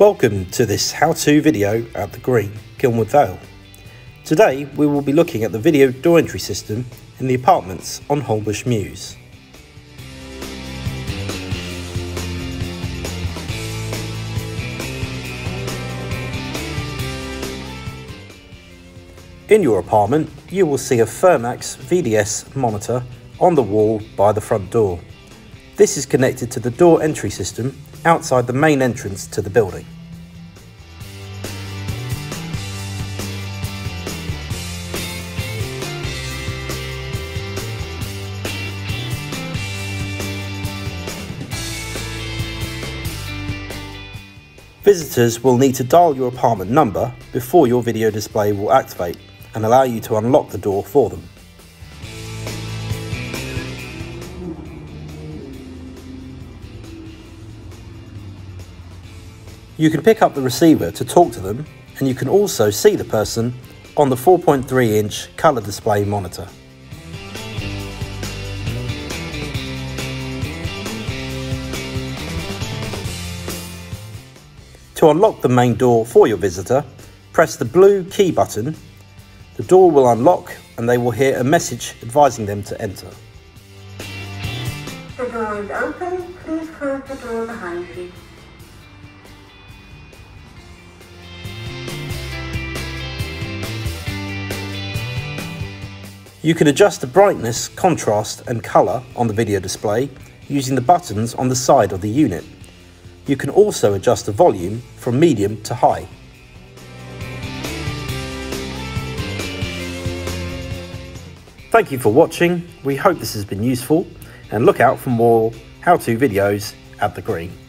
Welcome to this how-to video at the Green, Kilnwood Vale. Today we will be looking at the video door entry system in the apartments on Holmbush Mews. In your apartment, you will see a Thermax VDS monitor on the wall by the front door. This is connected to the door entry system outside the main entrance to the building. Visitors will need to dial your apartment number before your video display will activate and allow you to unlock the door for them. You can pick up the receiver to talk to them and you can also see the person on the 4.3 inch colour display monitor. To unlock the main door for your visitor, press the blue key button. The door will unlock and they will hear a message advising them to enter. The door is open. Please close the door behind you. You can adjust the brightness, contrast and colour on the video display using the buttons on the side of the unit. You can also adjust the volume from medium to high. Thank you for watching, we hope this has been useful and look out for more how-to videos at The Green.